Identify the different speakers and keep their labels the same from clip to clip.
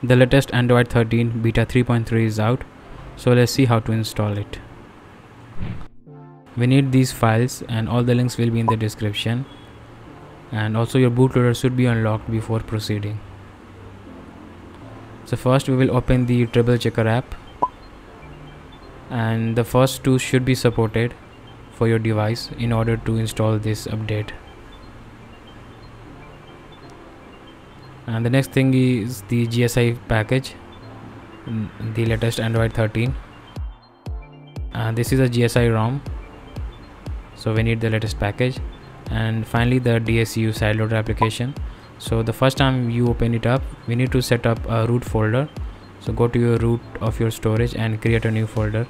Speaker 1: The latest Android 13 beta 3.3 is out, so let's see how to install it. We need these files and all the links will be in the description and also your bootloader should be unlocked before proceeding. So first we will open the Treble Checker app and the first two should be supported for your device in order to install this update. And the next thing is the GSI package, mm, the latest Android 13. And this is a GSI ROM, so we need the latest package. And finally, the DSU sideloader application so the first time you open it up we need to set up a root folder so go to your root of your storage and create a new folder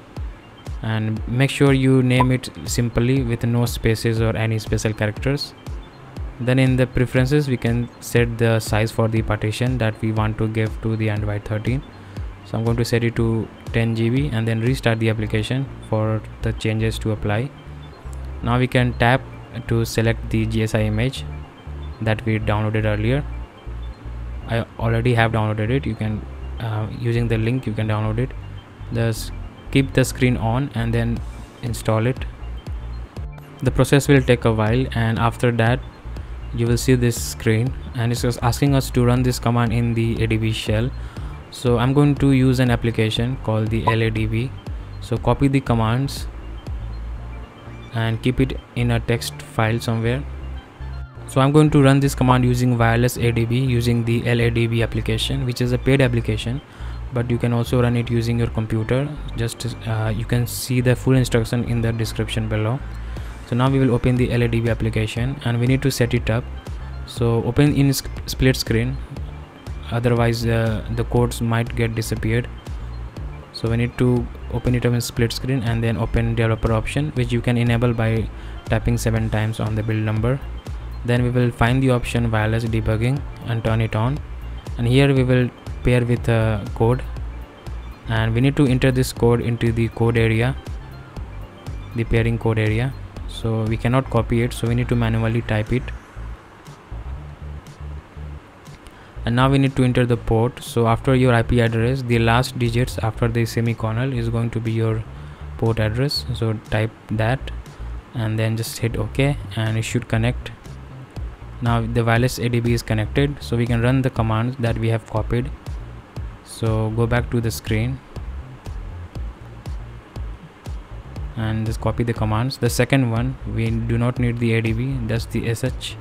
Speaker 1: and make sure you name it simply with no spaces or any special characters then in the preferences we can set the size for the partition that we want to give to the android 13 so i'm going to set it to 10 gb and then restart the application for the changes to apply. Now we can tap to select the gsi image that we downloaded earlier. I already have downloaded it. You can uh, using the link you can download it. Just keep the screen on and then install it. The process will take a while and after that you will see this screen and it's just asking us to run this command in the adb shell. So i'm going to use an application called the ladb so copy the commands and keep it in a text file somewhere. So i'm going to run this command using wireless adb using the ladb application which is a paid application but you can also run it using your computer. Just uh, you can see the full instruction in the description below so now we will open the ladb application and we need to set it up. So open in split screen. Otherwise uh, the codes might get disappeared. So we need to open it up in split screen and then open developer option which you can enable by tapping seven times on the build number. Then we will find the option wireless debugging and turn it on. And here we will pair with a code. And we need to enter this code into the code area the pairing code area so we cannot copy it so we need to manually type it. And now we need to enter the port. So after your ip address the last digits after the semicolon is going to be your port address. So type that and then just hit ok and it should connect. Now the wireless adb is connected so we can run the commands that we have copied. So go back to the screen and just copy the commands. The second one we do not need the adb that's the sh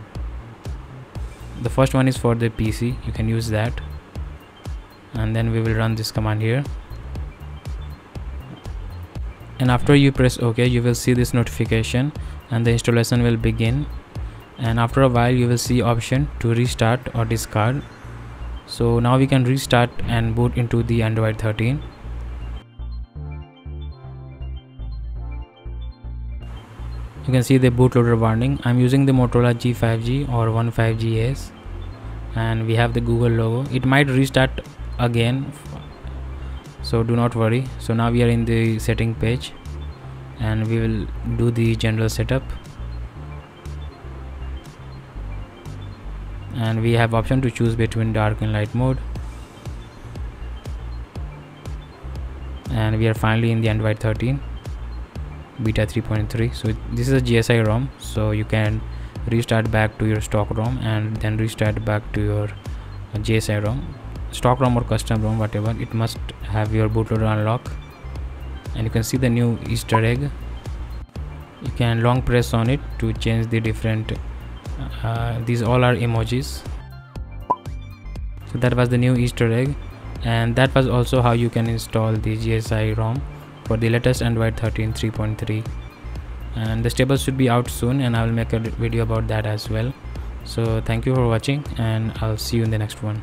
Speaker 1: the first one is for the pc you can use that. And then we will run this command here. And after you press ok you will see this notification and the installation will begin. And after a while you will see option to restart or discard. So now we can restart and boot into the android 13 you can see the bootloader warning. I'm using the motorola g5g or 15gs and we have the google logo. It might restart again. So do not worry. So now we are in the setting page. And we will do the general setup. And we have option to choose between dark and light mode. And we are finally in the android 13 beta 3.3 so this is a gsi rom. So you can restart back to your stock rom and then restart back to your gsi rom. Stock rom or custom rom whatever. It must have your bootloader unlock. And you can see the new easter egg. You can long press on it to change the different uh, these all are emojis. So that was the new easter egg. And that was also how you can install the gsi rom for the latest android 13 3.3 and the stable should be out soon and i will make a video about that as well. So thank you for watching and i'll see you in the next one